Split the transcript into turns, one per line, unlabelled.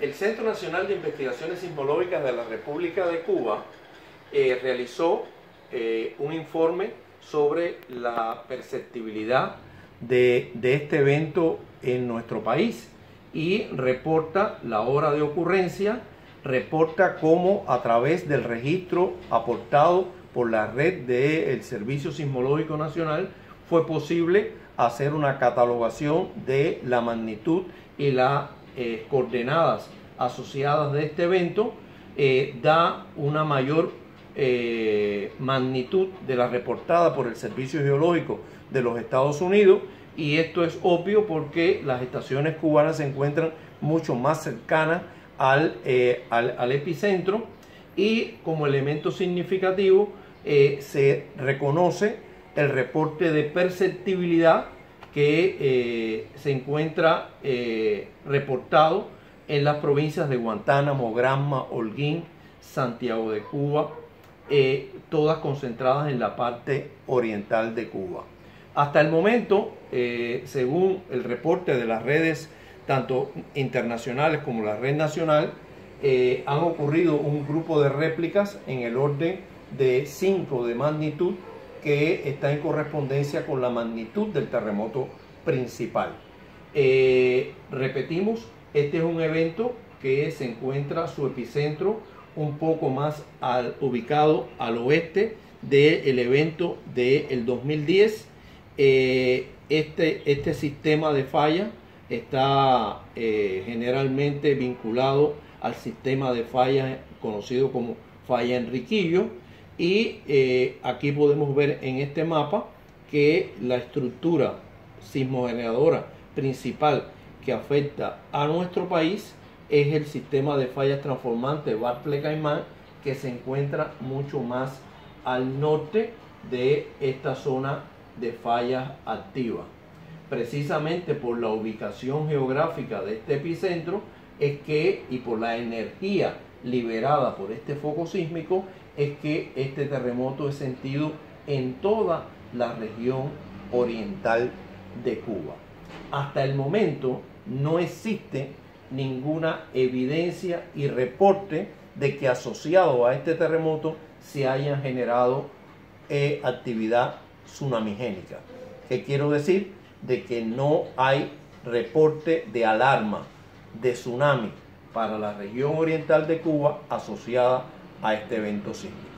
El Centro Nacional de Investigaciones Sismológicas de la República de Cuba eh, realizó eh, un informe sobre la perceptibilidad de, este evento en nuestro país y reporta la hora de ocurrencia, reporta cómo a través del registro aportado por la red del Servicio Sismológico Nacional fue posible hacer una catalogación de la magnitud y las eh, coordenadas asociadas de este evento, eh, da una mayor eh, magnitud de la reportada por el Servicio Geológico de los Estados Unidos y esto es obvio porque las estaciones cubanas se encuentran mucho más cercanas al, al, al epicentro y como elemento significativo se reconoce el reporte de perceptibilidad que eh, se encuentra eh, reportado en las provincias de Guantánamo, Granma, Holguín, Santiago de Cuba, eh, todas concentradas en la parte oriental de Cuba. Hasta el momento, según el reporte de las redes tanto internacionales como la red nacional, han ocurrido un grupo de réplicas en el orden de 5 de magnitud que está en correspondencia con la magnitud del terremoto principal. Eh, repetimos, este es un evento que se encuentra su epicentro un poco más al, ubicado al oeste del evento del 2010. Eh, este, este sistema de falla está eh, generalmente vinculado al sistema de falla conocido como falla Enriquillo y eh, aquí podemos ver en este mapa que la estructura sismogeneradora principal que afecta a nuestro país es el sistema de fallas transformantes Bartle Caimán que se encuentra mucho más al norte de esta zona de fallas activas. Precisamente por la ubicación geográfica de este epicentro es que y por la energía liberada por este foco sísmico es que este terremoto es sentido en toda la región oriental de Cuba. Hasta el momento no existe ninguna evidencia y reporte de que asociado a este terremoto se haya generado eh, actividad tsunamigénica. ¿Qué quiero decir? De que no hay reporte de alarma de tsunami para la región oriental de Cuba asociada a este evento sísmico.